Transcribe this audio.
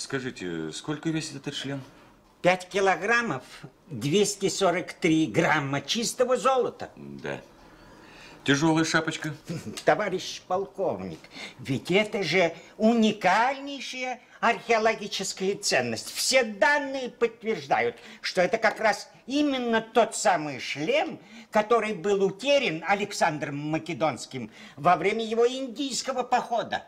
Скажите, сколько весит этот шлем? 5 килограммов, 243 грамма чистого золота. Да. Тяжелая шапочка. Товарищ полковник, ведь это же уникальнейшая археологическая ценность. Все данные подтверждают, что это как раз именно тот самый шлем, который был утерян Александром Македонским во время его индийского похода.